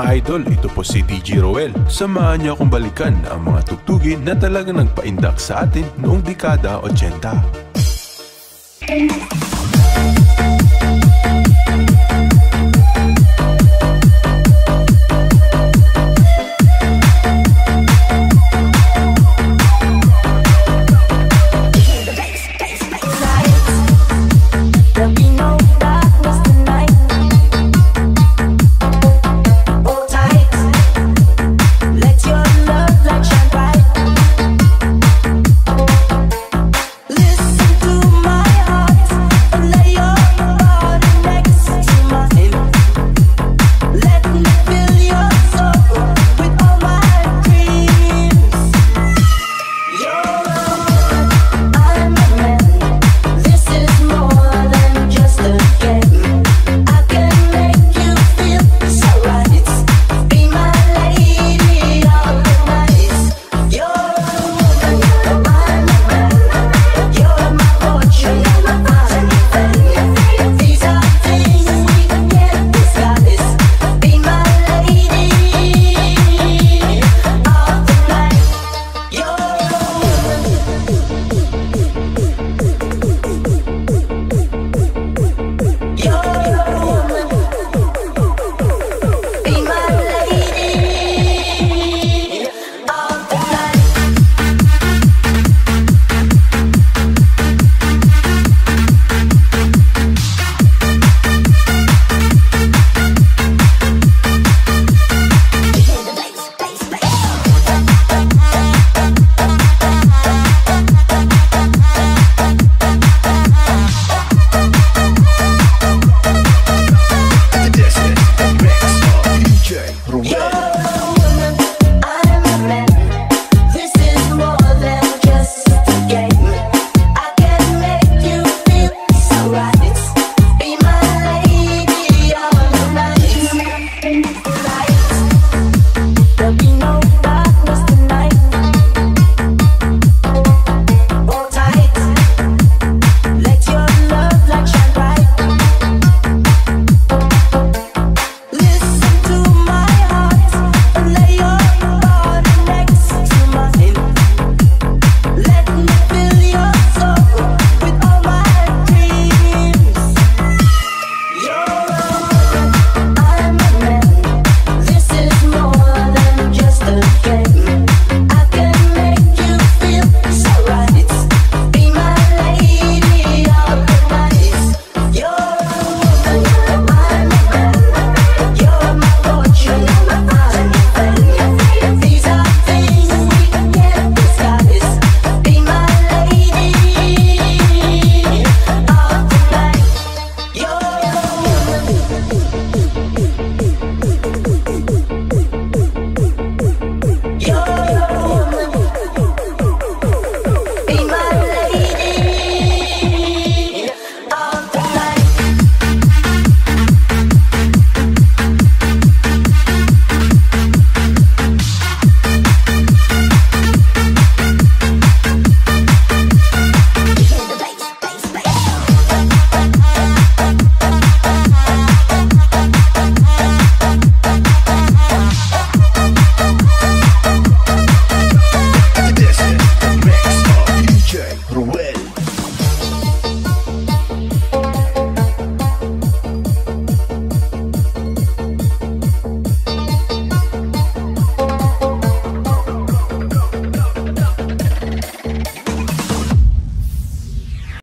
mga idol? Ito po si DJ Roel. Samahan niyo akong balikan ang mga tugtugin na talagang nagpaindak sa atin noong dekada 80.